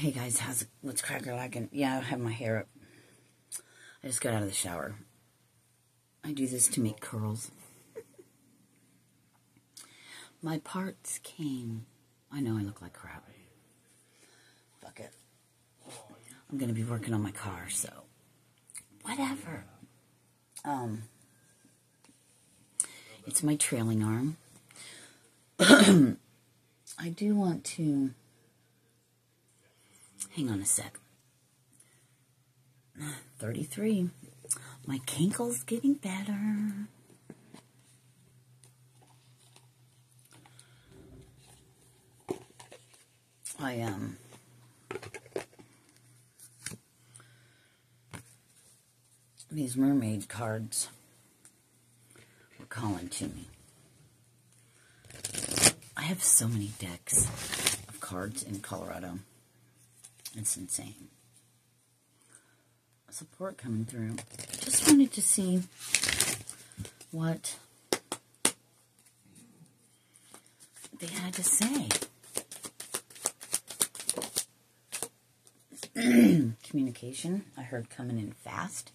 Hey guys, how's it, what's cracker lacking? Yeah, I have my hair up. I just got out of the shower. I do this to make curls. my parts came. I know I look like crap. Fuck it. I'm gonna be working on my car, so whatever. Um, it's my trailing arm. I do want to Hang on a sec. 33. My kinkle's getting better. I um these mermaid cards were calling to me. I have so many decks of cards in Colorado. It's insane. Support coming through. Just wanted to see what they had to say. Communication, I heard coming in fast.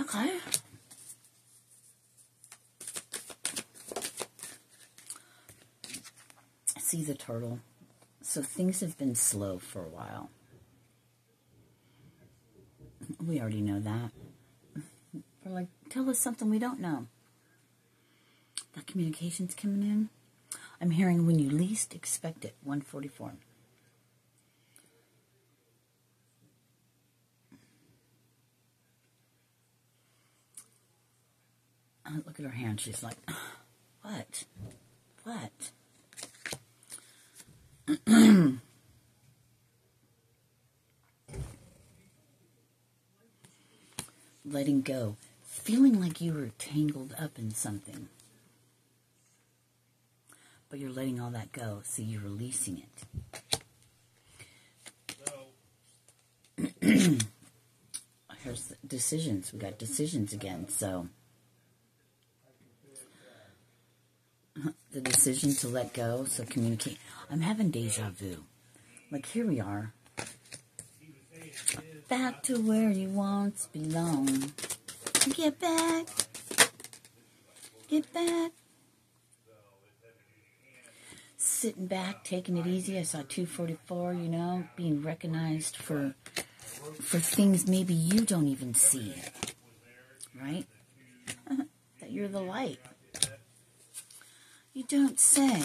Okay. See the turtle. So things have been slow for a while. We already know that. We're like, tell us something we don't know. That communication's coming in. I'm hearing when you least expect it, 144. Uh, look at her hand. She's like, what? What? Letting go. Feeling like you were tangled up in something. But you're letting all that go, so you're releasing it. Here's decisions. We got decisions again, so. the decision to let go, so communicate. I'm having deja vu. Like, here we are. Back to where you once belong. Get back. Get back. Sitting back, taking it easy. I saw 244, you know, being recognized for for things maybe you don't even see. Right? that you're the light. You don't say.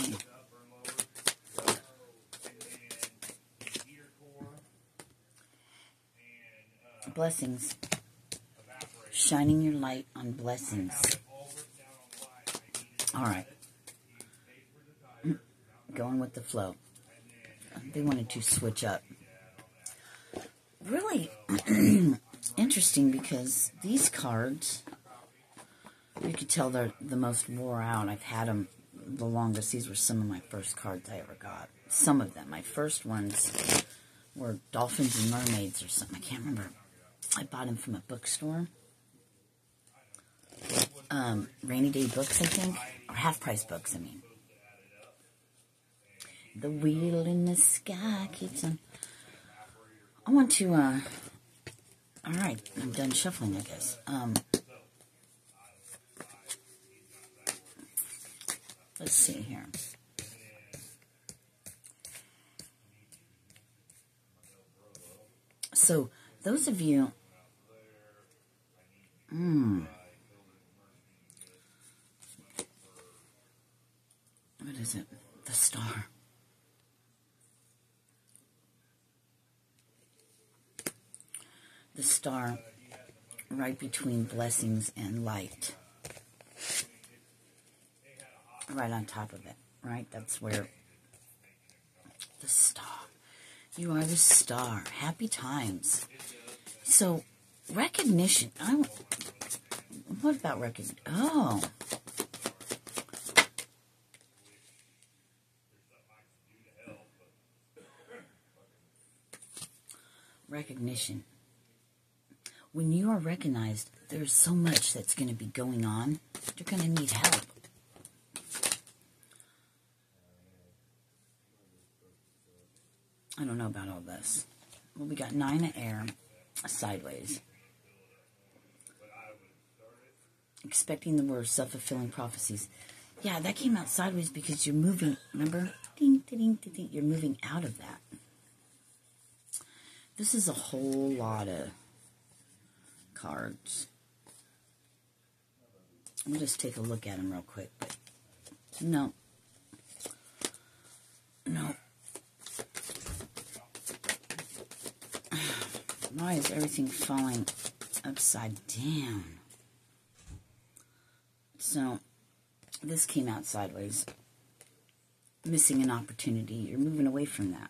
Blessings. Shining your light on blessings. All right. Mm, going with the flow. They wanted to switch up. Really interesting because these cards, you could tell they're the most wore out. I've had them the longest. These were some of my first cards I ever got. Some of them. My first ones were Dolphins and Mermaids or something. I can't remember. I bought them from a bookstore. Um, Rainy Day Books, I think. Or Half Price Books, I mean. The wheel in the sky keeps on. I want to, uh. Alright, I'm done shuffling, I guess. Um. Let's see here. So, those of you, hmm, what is it? The star. The star right between blessings and light right on top of it, right? That's where the star. You are the star. Happy times. So, recognition. I, what about recognition? Oh. Recognition. When you are recognized, there's so much that's going to be going on. You're going to need help. I don't know about all this. Well, we got nine of air sideways. Expecting the worst, self fulfilling prophecies. Yeah, that came out sideways because you're moving. Remember? Ding, ding, ding, ding. You're moving out of that. This is a whole lot of cards. We'll just take a look at them real quick. But no. No. Why is everything falling upside down? So, this came out sideways. Missing an opportunity. You're moving away from that.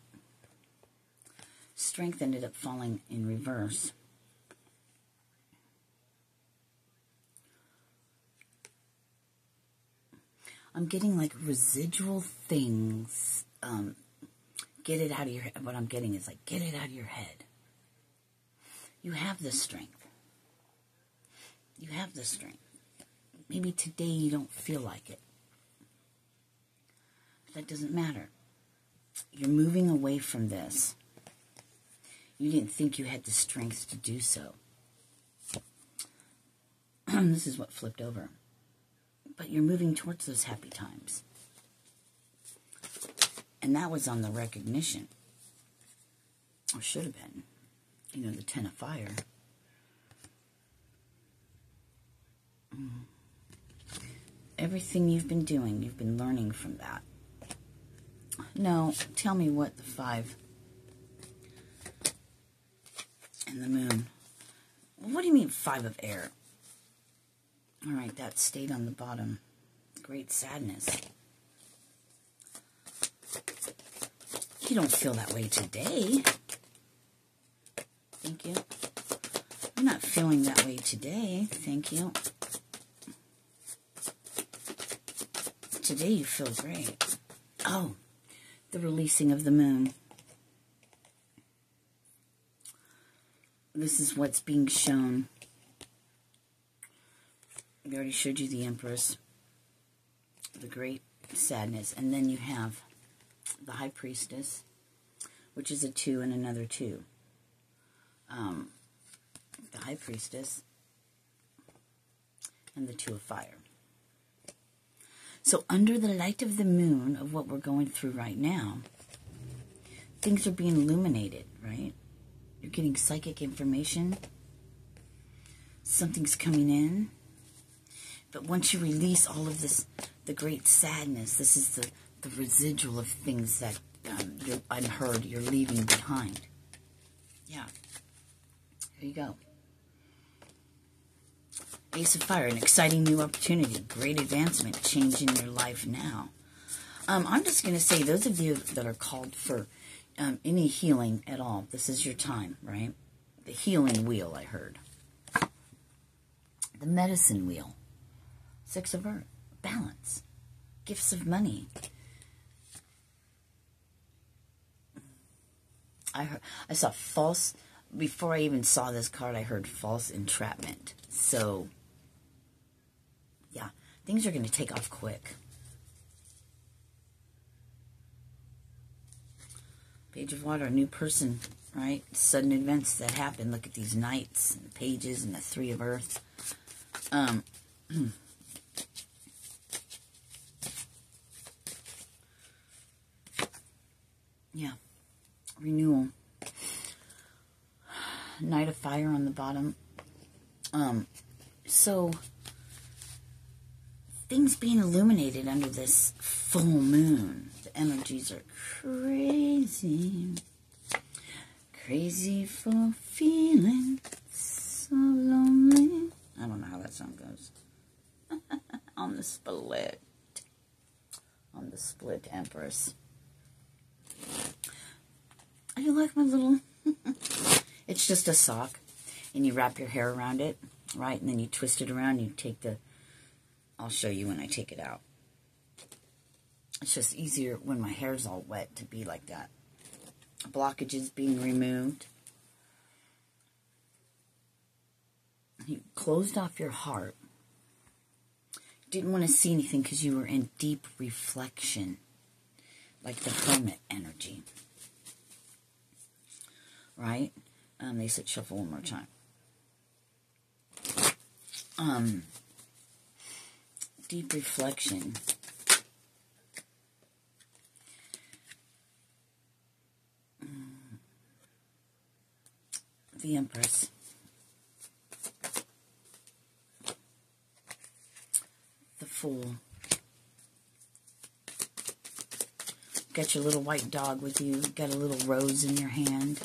Strength ended up falling in reverse. I'm getting like residual things. Um, get it out of your head. What I'm getting is like, get it out of your head. You have the strength. You have the strength. Maybe today you don't feel like it. But that doesn't matter. You're moving away from this. You didn't think you had the strength to do so. this is what flipped over. But you're moving towards those happy times. And that was on the recognition. Or should have been. You know, the Ten of Fire. Mm. Everything you've been doing, you've been learning from that. No, tell me what the five and the moon. What do you mean five of air? All right, that stayed on the bottom. Great sadness. You don't feel that way today. Thank you. I'm not feeling that way today. Thank you. Today you feel great. Oh, the releasing of the moon. This is what's being shown. We already showed you the Empress, the great sadness, and then you have the High Priestess, which is a two and another two. Um, the High Priestess and the Two of Fire. So, under the light of the moon of what we're going through right now, things are being illuminated, right? You're getting psychic information. Something's coming in. But once you release all of this, the great sadness, this is the, the residual of things that um, you're unheard, you're leaving behind. Yeah. There you go. Ace of Fire, an exciting new opportunity, great advancement, change in your life now. Um, I'm just going to say, those of you that are called for um, any healing at all, this is your time, right? The healing wheel, I heard. The medicine wheel. Six of Earth. Balance. Gifts of money. I heard, I saw false before I even saw this card. I heard false entrapment. So yeah, things are going to take off quick. Page of Water, a new person, right? Sudden events that happen. Look at these knights and the pages and the Three of Earth. Um, yeah, renewal. Knight of Fire on the bottom. Um, so things being illuminated under this full moon. The energies are crazy. Crazy for feeling so lonely. I don't know how that song goes. On the split. On the split Empress. I you like my little... it's just a sock. And you wrap your hair around it, right? And then you twist it around. You take the I'll show you when I take it out. It's just easier when my hair's all wet to be like that. Blockages being removed. You closed off your heart. Didn't want to see anything because you were in deep reflection. Like the hermit energy. right? Um, they said shuffle one more time. Um, deep reflection. The Empress. The Fool. Got your little white dog with you. Got a little rose in your hand.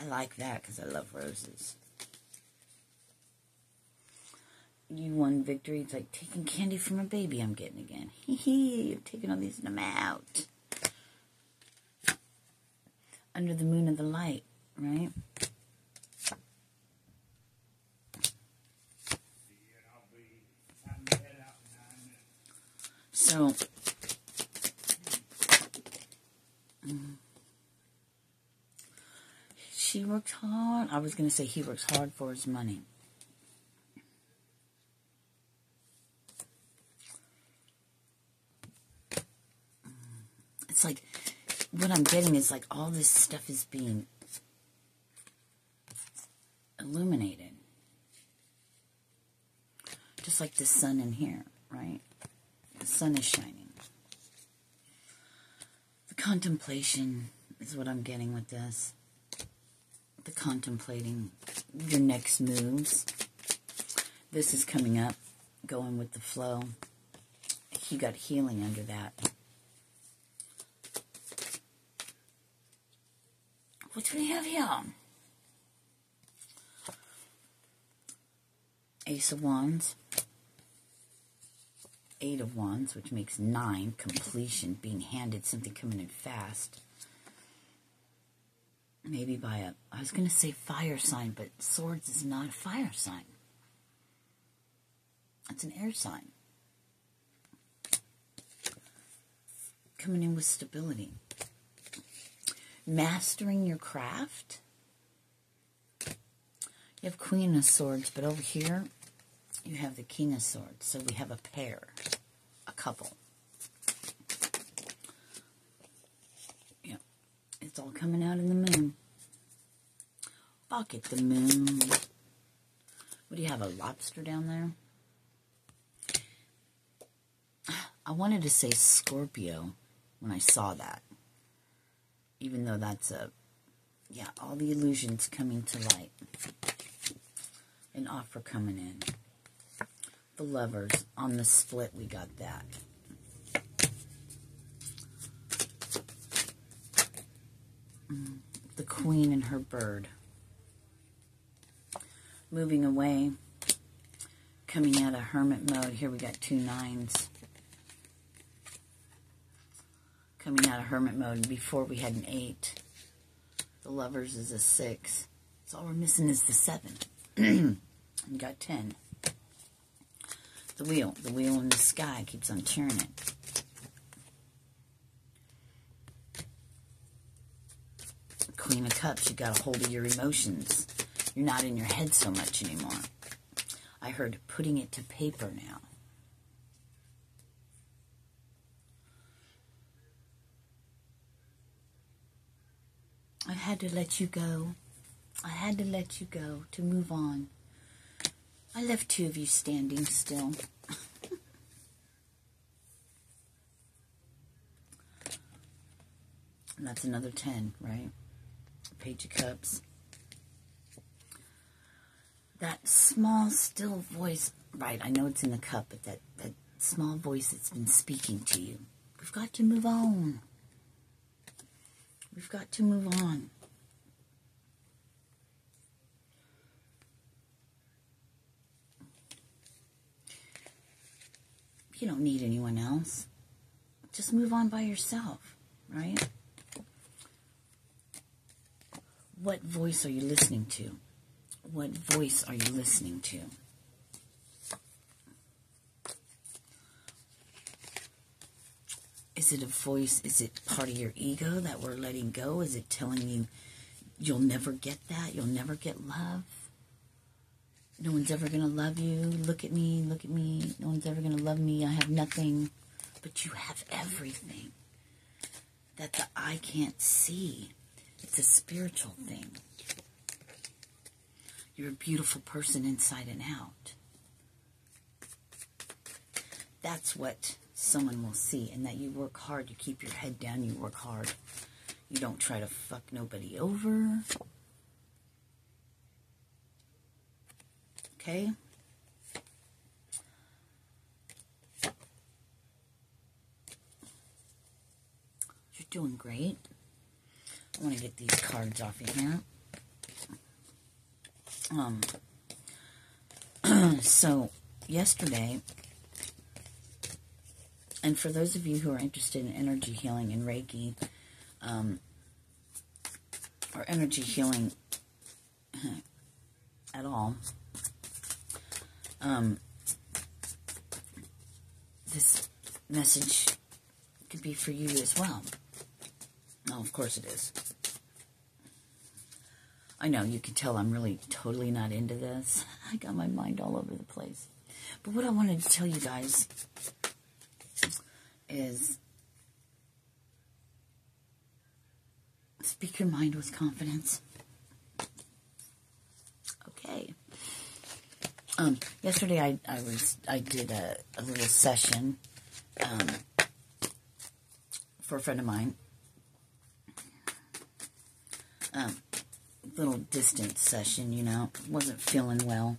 I like that because I love roses. You won victory. It's like taking candy from a baby I'm getting again. Hee hee, I'm taking all these and I'm out. Under the moon of the light, right? So, she works hard. I was going to say he works hard for his money. It's like what I'm getting is like all this stuff is being illuminated. Just like the sun in here, right? The sun is shining. The contemplation is what I'm getting with this the contemplating your next moves. This is coming up, going with the flow. He got healing under that. What do we have here? Ace of Wands. Eight of Wands, which makes nine. Completion, being handed something coming in fast maybe by a, I was going to say fire sign, but swords is not a fire sign. It's an air sign. Coming in with stability. Mastering your craft. You have Queen of Swords, but over here you have the King of Swords. So we have a pair, a couple. It's all coming out in the moon. Pocket the moon. What do you have, a lobster down there? I wanted to say Scorpio when I saw that. Even though that's a, yeah, all the illusions coming to light. An offer coming in. The lovers. On the split, we got that. The queen and her bird. Moving away, coming out of hermit mode. Here we got two nines. Coming out of hermit mode. Before we had an eight. The lovers is a six. So all we're missing is the seven. and got ten. The wheel. The wheel in the sky keeps on turning. Queen of Cups, you got a hold of your emotions. You're not in your head so much anymore. I heard putting it to paper now. I had to let you go. I had to let you go to move on. I left two of you standing still. that's another 10, right? Page of Cups. That small, still voice, right, I know it's in the cup, but that, that small voice that's been speaking to you. We've got to move on. We've got to move on. You don't need anyone else. Just move on by yourself, right? What voice are you listening to? What voice are you listening to? Is it a voice? Is it part of your ego that we're letting go? Is it telling you you'll never get that? You'll never get love? No one's ever going to love you. Look at me, look at me. No one's ever going to love me. I have nothing. But you have everything that the eye can't see It's a spiritual thing. You're a beautiful person inside and out. That's what someone will see, and that you work hard. You keep your head down, you work hard. You don't try to fuck nobody over. Okay? You're doing great. I want to get these cards off of here. Um, so, yesterday, and for those of you who are interested in energy healing and Reiki, um, or energy healing at all, um, this message could be for you as well. Oh, of course it is. I know, you can tell I'm really totally not into this. I got my mind all over the place. But what I wanted to tell you guys is speak your mind with confidence. Okay. Um, yesterday I, I was I did a, a little session um, for a friend of mine. Um, little distance session, you know, wasn't feeling well.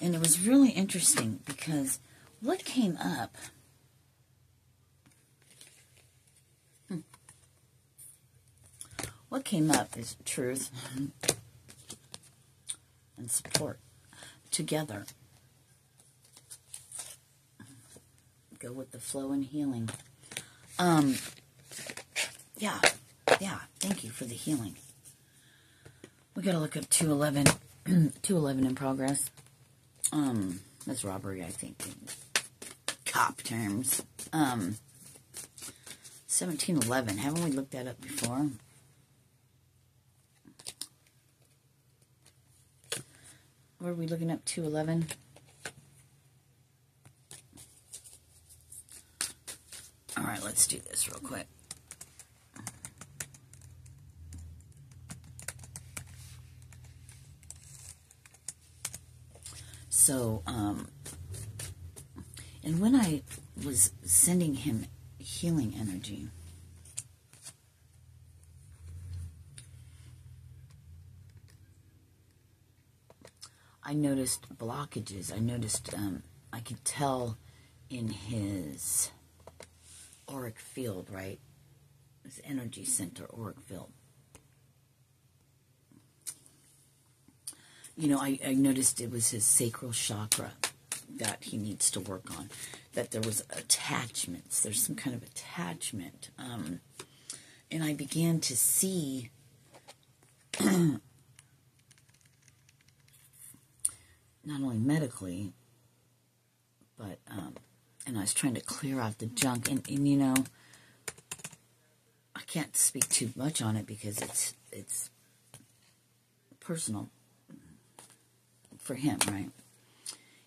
And it was really interesting because what came up hmm, what came up is truth and support together. Go with the flow and healing. Um, yeah, yeah, thank you for the healing. We gotta look up 211, 211 in progress. Um, that's robbery, I think, in cop terms. Um, 1711, haven't we looked that up before? What are we looking up? 211? All right, let's do this real quick. So, um, and when I was sending him healing energy, I noticed blockages. I noticed, um, I could tell in his auric field, right? His energy center, auric field. You know, I, I noticed it was his sacral chakra that he needs to work on. That there was attachments. There's some kind of attachment. Um, and I began to see not only medically, but um, and I was trying to clear out the junk. And, and you know, I can't speak too much on it because it's it's personal for him, right?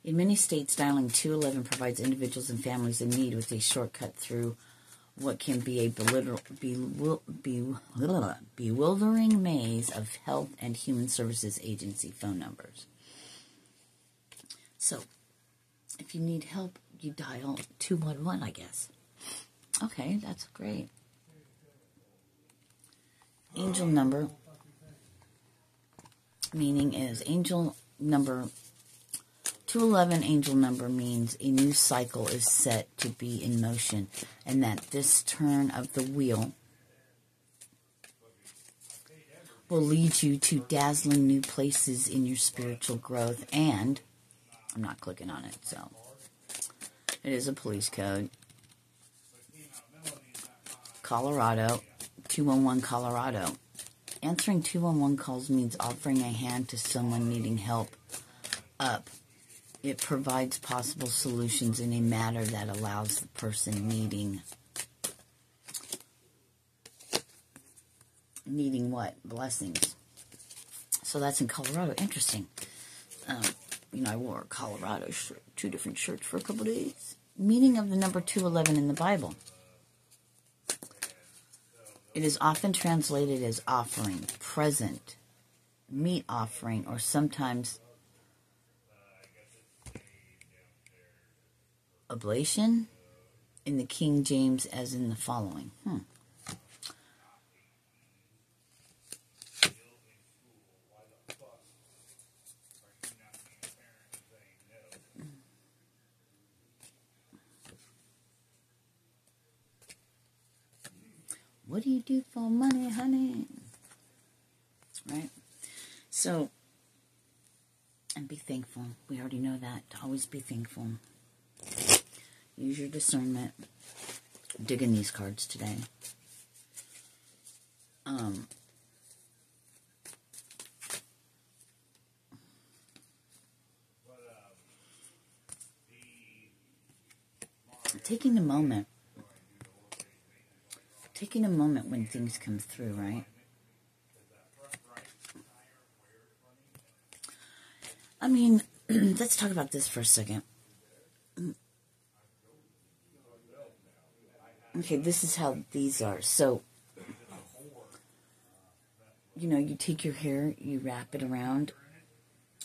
In many states, dialing 211 provides individuals and families in need with a shortcut through what can be a bewildering maze of health and human services agency phone numbers. So, if you need help, you dial 211, I guess. Okay, that's great. Angel number meaning is angel number 211 angel number means a new cycle is set to be in motion and that this turn of the wheel will lead you to dazzling new places in your spiritual growth and I'm not clicking on it so it is a police code. Colorado 211 Colorado Answering 211 calls means offering a hand to someone needing help up. It provides possible solutions in a manner that allows the person needing needing what? Blessings. So that's in Colorado. Interesting. Um, you know, I wore a Colorado shirt, two different shirts for a couple days. Meaning of the number 211 in the Bible. It is often translated as offering, present, meat offering, or sometimes oblation in the King James as in the following. Hmm. What do you do for money, honey? Right? So, and be thankful. We already know that. Always be thankful. Use your discernment. Digging these cards today. Um, taking a moment taking a moment when things come through, right? I mean, let's talk about this for a second. Okay, this is how these are. So, you know, you take your hair, you wrap it around,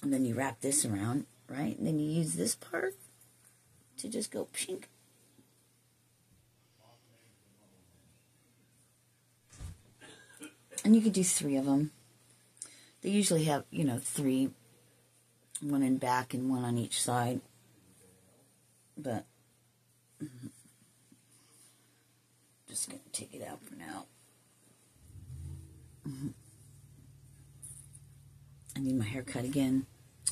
and then you wrap this around, right? And then you use this part to just go pink. And you could do three of them. They usually have, you know, three, one in back and one on each side. But mm-hmm. just going to take it out for now. Mm-hmm. I need my hair cut again.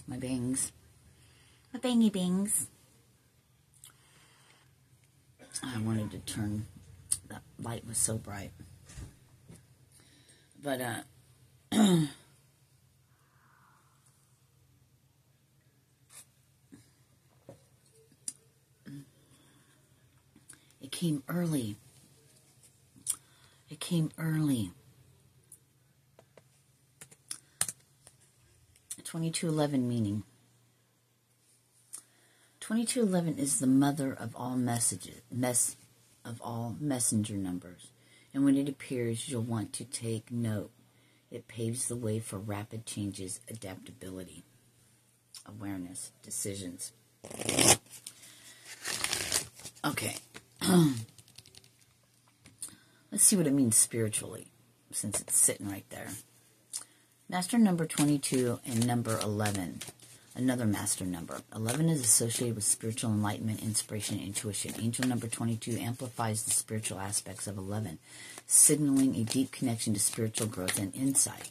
My bangs. My bangy bangs. I wanted to turn, that light was so bright. But, uh, it came early. It came early. 2211 meaning. 2211 is the mother of all messages, mess of all messenger numbers and when it appears, you'll want to take note. It paves the way for rapid changes, adaptability, awareness, decisions. Okay. Let's see what it means spiritually, since it's sitting right there. Master number 22 and number 11 another master number. 11 is associated with spiritual enlightenment, inspiration, intuition. Angel number 22 amplifies the spiritual aspects of 11, signaling a deep connection to spiritual growth and insight.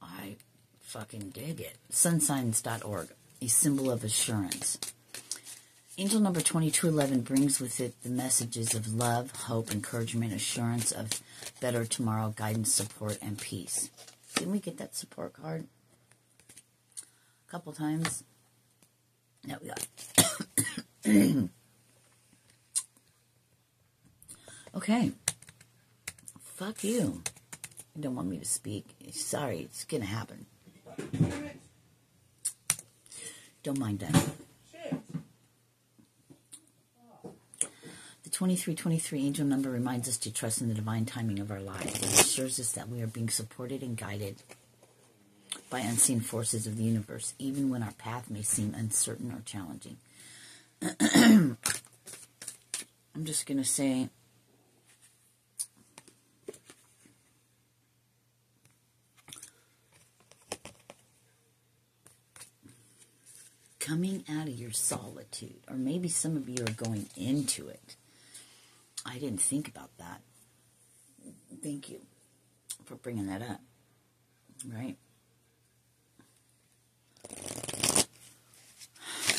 I fucking dig it. Sunsigns.org, a symbol of assurance. Angel number 2211 brings with it the messages of love, hope, encouragement, assurance of better tomorrow, guidance, support, and peace. Didn't we get that support card? Couple times. Now we got. okay. Fuck you. You don't want me to speak. Sorry, it's gonna happen. Don't mind that. The 2323 angel number reminds us to trust in the divine timing of our lives. It assures us that we are being supported and guided by unseen forces of the universe, even when our path may seem uncertain or challenging. I'm just going to say, coming out of your solitude, or maybe some of you are going into it. I didn't think about that. Thank you for bringing that up. Right?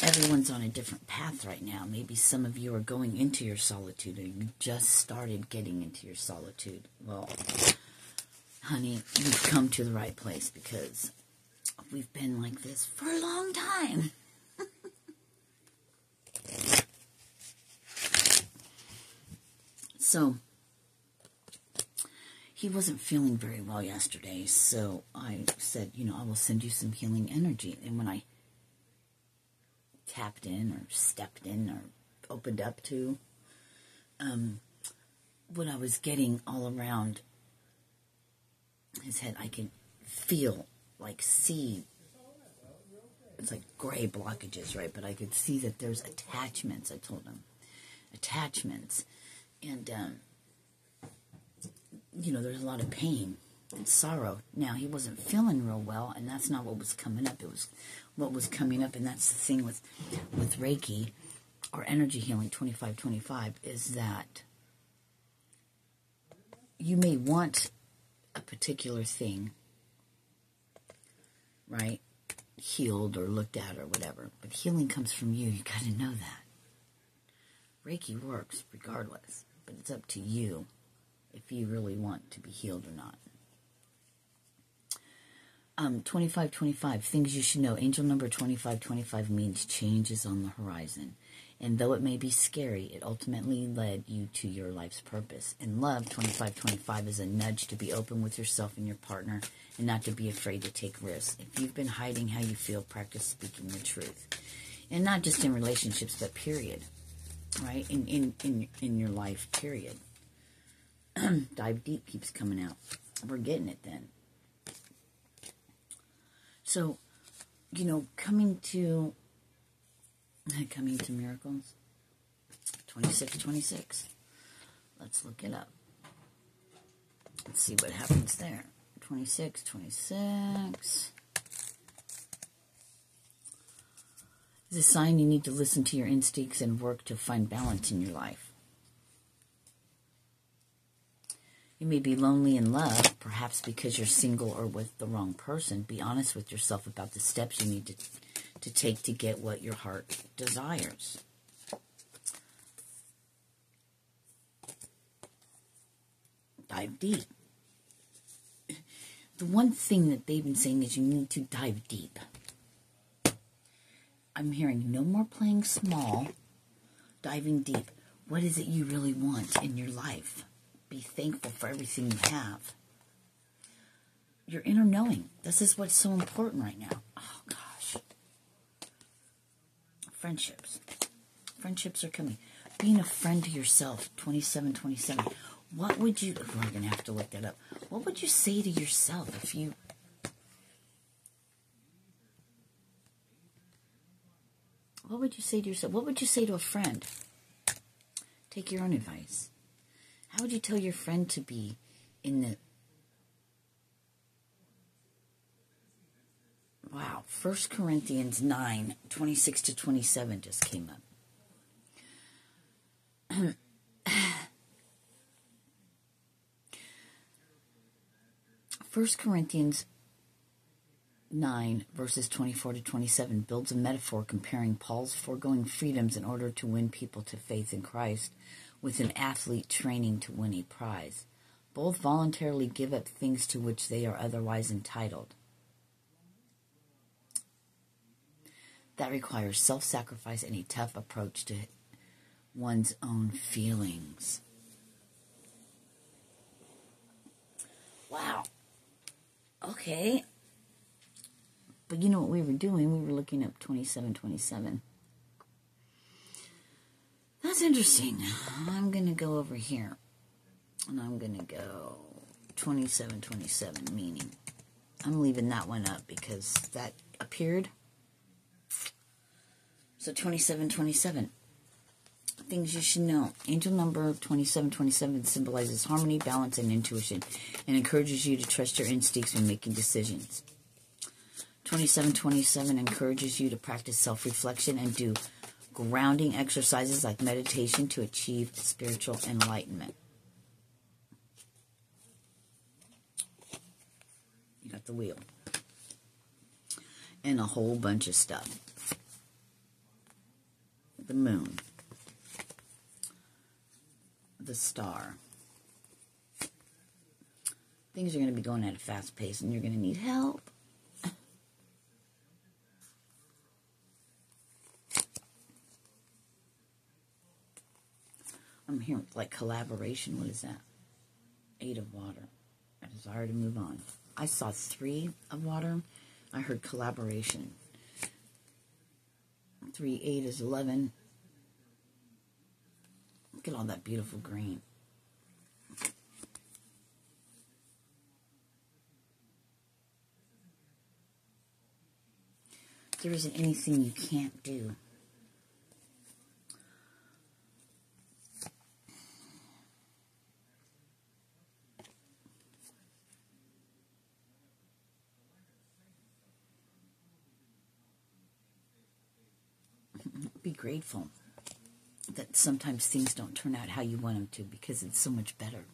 Everyone's on a different path right now. Maybe some of you are going into your solitude or you just started getting into your solitude. Well, honey, you've come to the right place because we've been like this for a long time. so, he wasn't feeling very well yesterday, so I said, you know, I will send you some healing energy. And when I tapped in or stepped in or opened up to. Um, when I was getting all around his head, I could feel, like, see. It's like gray blockages, right? But I could see that there's attachments. I told him attachments, and um, you know, there's a lot of pain and sorrow. Now he wasn't feeling real well, and that's not what was coming up. It was what was coming up, and that's the thing with with Reiki or energy healing 2525 is that you may want a particular thing, right? Healed or looked at or whatever, but healing comes from you. You got to know that. Reiki works regardless, but it's up to you if you really want to be healed or not. Um, 2525, things you should know. Angel number 2525 means change is on the horizon. And though it may be scary, it ultimately led you to your life's purpose. And love, 2525, is a nudge to be open with yourself and your partner and not to be afraid to take risks. If you've been hiding how you feel, practice speaking the truth. And not just in relationships, but period. Right? In, in, in, in your life, period. Dive deep keeps coming out. We're getting it then. So, you know, coming to coming to miracles 2626. Let's look it up. Let's see what happens there. 26, 26. Is a sign you need to listen to your instincts and work to find balance in your life. You may be lonely in love, perhaps because you're single or with the wrong person. Be honest with yourself about the steps you need to, to take to get what your heart desires. Dive deep. The one thing that they've been saying is you need to dive deep. I'm hearing no more playing small, diving deep. What is it you really want in your life? Be thankful for everything you have. Your inner knowing. This is what's so important right now. Oh, gosh. Friendships. Friendships are coming. Being a friend to yourself, 27, 27. What would you, we're going to have to look that up. What would you say to yourself if you, what would you say to yourself? What would you say to a friend? Take your own advice. How would you tell your friend to be in the. Wow, 1 Corinthians 9 26 to 27 just came up. First Corinthians 9, verses 24 to 27, builds a metaphor comparing Paul's foregoing freedoms in order to win people to faith in Christ with an athlete training to win a prize. Both voluntarily give up things to which they are otherwise entitled. That requires self sacrifice and a tough approach to one's own feelings. Wow. Okay. But you know what we were doing? We were looking up 2727. That's interesting. I'm going to go over here. And I'm going to go 2727, meaning. I'm leaving that one up because that appeared. So 2727. Things you should know. Angel number 2727 symbolizes harmony, balance, and intuition and encourages you to trust your instincts when making decisions. 2727 encourages you to practice self reflection and do grounding exercises like meditation to achieve spiritual enlightenment. You got the wheel. And a whole bunch of stuff. The moon. The star. Things are going to be going at a fast pace and you're going to need help. I'm here with like collaboration. What is that? Eight of water. A desire to move on. I saw three of water. I heard collaboration. Three, eight is 11. Look at all that beautiful green. There isn't anything you can't do. Be grateful that sometimes things don't turn out how you want them to because it's so much better.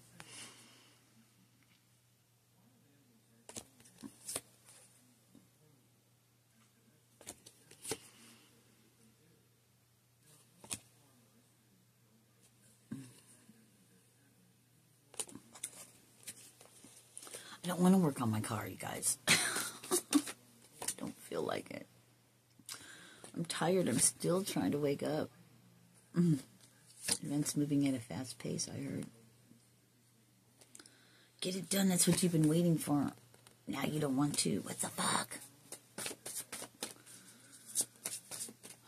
I don't want to work on my car, you guys. I don't feel like it. Tired. I'm still trying to wake up. Mm. Events moving at a fast pace, I heard. Get it done. That's what you've been waiting for. Now you don't want to. What the fuck?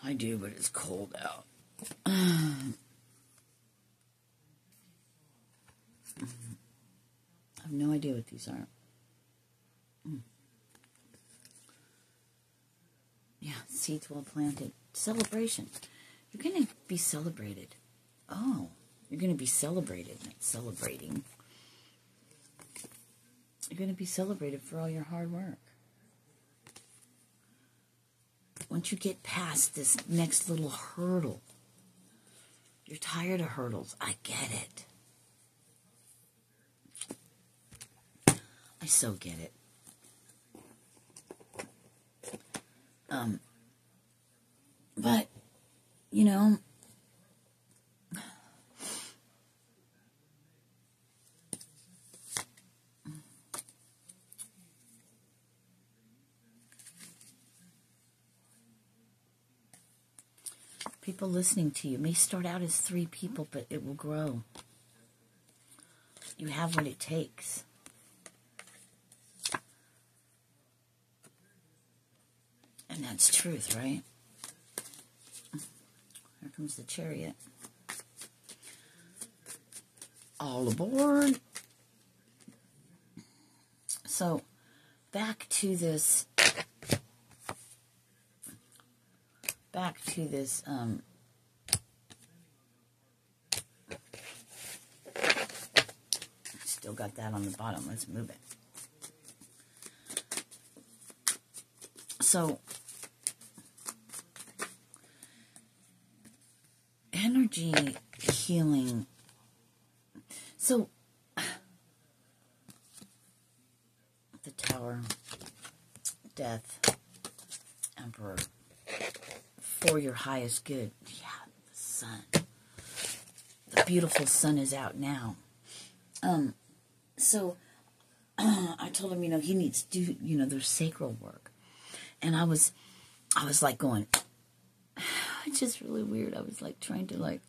I do, but it's cold out. I have no idea what these are. Mm. Yeah, seeds well planted. Celebration. You're going to be celebrated. Oh, you're going to be celebrated, not celebrating. You're going to be celebrated for all your hard work. Once you get past this next little hurdle, you're tired of hurdles. I get it. I so get it. Um, but you know, people listening to you may start out as three people, but it will grow. You have what it takes. And that's truth, right? Here comes the chariot. All aboard. So, back to this. Back to this. Um, still got that on the bottom. Let's move it. So, energy healing. So, the tower, death, emperor, for your highest good. Yeah, the sun. The beautiful sun is out now. Um, so I told him, you know, he needs to do, you know, their sacral work, and I was, I was like going, it's just really weird. I was like trying to like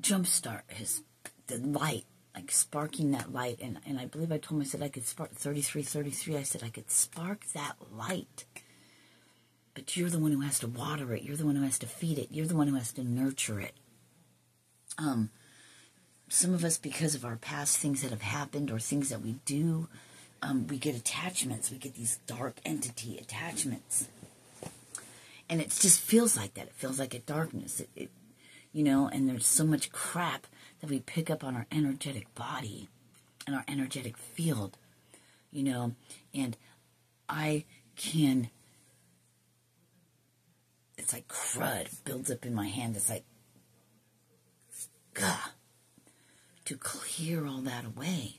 jumpstart his the light, like sparking that light. And and I believe I told him I said I could spark 33, 33. I said I could spark that light. But you're the one who has to water it. You're the one who has to feed it. You're the one who has to nurture it. Um, some of us, because of our past things that have happened or things that we do, um, we get attachments. We get these dark entity attachments and it just feels like that. It feels like a darkness. It, it, you know, and there's so much crap that we pick up on our energetic body and our energetic field, you know, and I can. It's like crud builds up in my hand. It's like, gah, to clear all that away.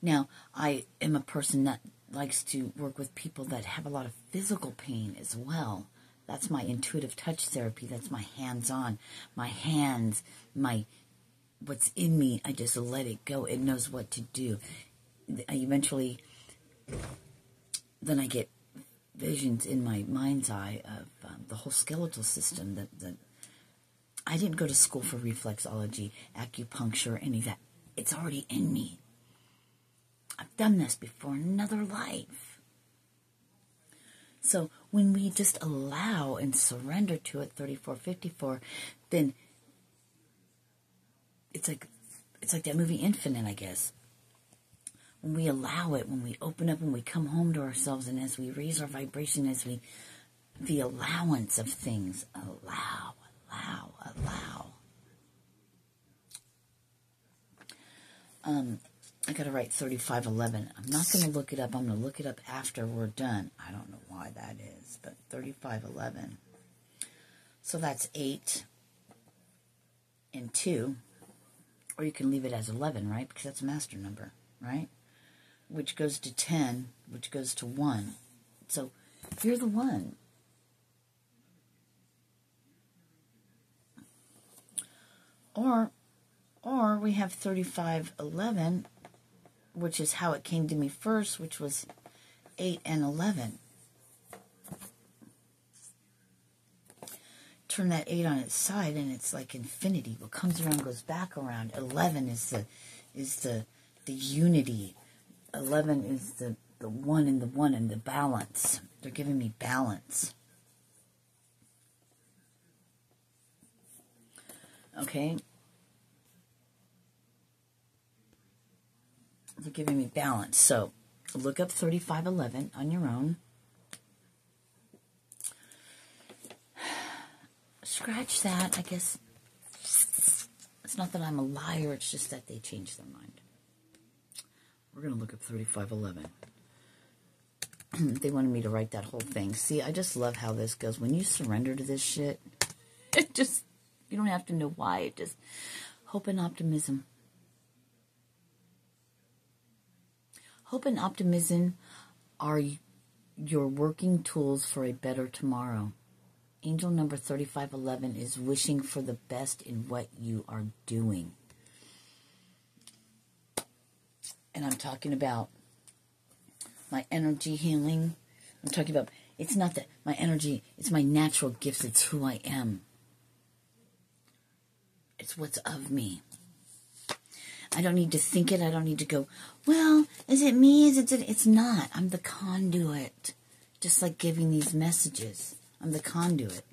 Now, I am a person that likes to work with people that have a lot of physical pain as well. That's my intuitive touch therapy. That's my hands on. My hands, my what's in me, I just let it go. It knows what to do. I eventually, then I get visions in my mind's eye of um, the whole skeletal system. That the I didn't go to school for reflexology, acupuncture, any of that. It's already in me. I've done this before in another life. So when we just allow and surrender to it, 3454, then it's like it's like that movie Infinite, I guess. when we allow it, when we open up, when we come home to ourselves, and as we raise our vibration, as we, the allowance of things, allow, allow, allow. Um, I got to write 3511. I'm not going to look it up. I'm going to look it up after we're done. I don't know why that is, but 3511. So that's 8 and 2. Or you can leave it as 11, right? Because that's a master number, right? Which goes to 10, which goes to 1. So you're the 1. Or, or we have 3511 which is how it came to me first, which was 8 and 11. Turn that 8 on its side and it's like infinity. What comes around goes back around. 11 is the is the the unity. 11 is the the one and the one and the balance. They're giving me balance. Okay? They're giving me balance. So look up 3511 on your own. Scratch that. I guess it's not that I'm a liar, it's just that they changed their mind. We're going to look up 3511. they wanted me to write that whole thing. See, I just love how this goes. When you surrender to this shit, it just, you don't have to know why. It just, hope and optimism. Hope and optimism are your working tools for a better tomorrow. Angel number 3511 is wishing for the best in what you are doing. And I'm talking about my energy healing. I'm talking about it's not that my energy, it's my natural gifts, it's who I am. It's what's of me. I don't need to think it. I don't need to go, well, is it me? Is it, it's not. I'm the conduit. Just like giving these messages. I'm the conduit.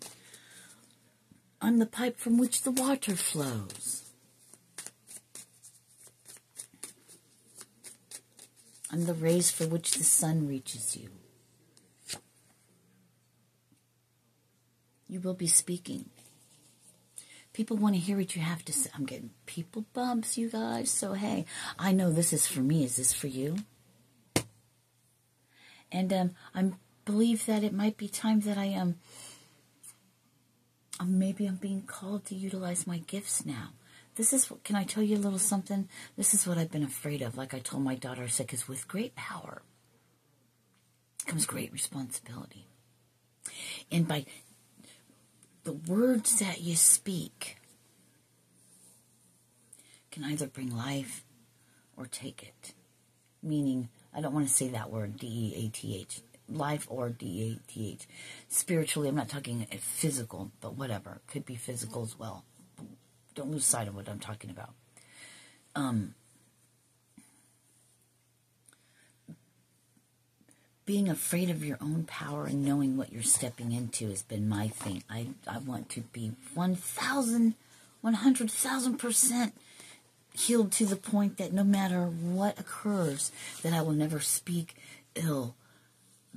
I'm the pipe from which the water flows. I'm the rays for which the sun reaches you. You will be speaking. People want to hear what you have to say. I'm getting people bumps, you guys. So, hey, I know this is for me. Is this for you? And um, I believe that it might be time that I am. um, maybe I'm being called to utilize my gifts now. This is what, can I tell you a little something? This is what I've been afraid of. Like I told my daughter, I said, because with great power comes great responsibility. And by the words that you speak can either bring life or take it. Meaning, I don't want to say that word, D E A T H. Life or D A T H. Spiritually, I'm not talking physical, but whatever. Could be physical as well. Don't lose sight of what I'm talking about. Um, being afraid of your own power and knowing what you're stepping into has been my thing. I, I want to be 1,000, 100,000% healed to the point that no matter what occurs, that I will never speak ill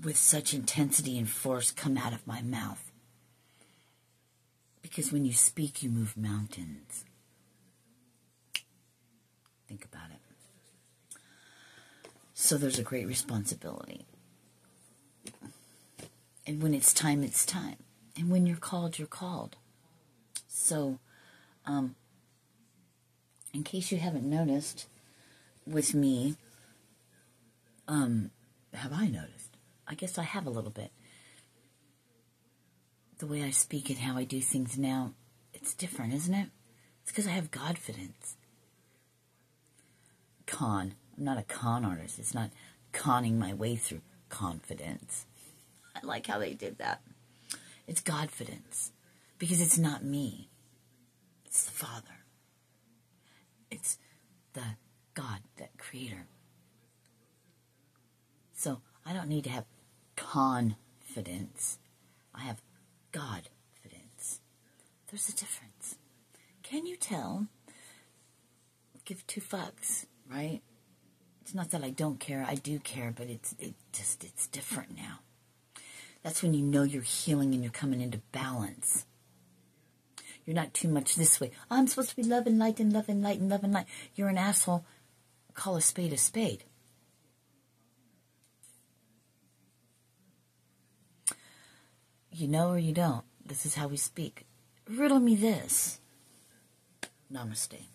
with such intensity and force come out of my mouth. Because when you speak, you move mountains. Think about it. So there's a great responsibility. And when it's time, it's time. And when you're called, you're called. So, um, in case you haven't noticed, with me, um, have I noticed? I guess I have a little bit. The way I speak and how I do things now, it's different, isn't it? It's because I have Godfidence. Con. I'm not a con artist. It's not conning my way through confidence. I like how they did that. It's Godfidence because it's not me. It's the Father. It's the God, that Creator. So I don't need to have confidence. I have Godfidence. There's a difference. Can you tell? Give two fucks, right? It's not that I don't care. I do care, but it's it just it's different now. That's when you know you're healing and you're coming into balance. You're not too much this way. I'm supposed to be love and light and love and light and love and light. You're an asshole. Call a spade a spade. You know or you don't. This is how we speak. Riddle me this. Namaste.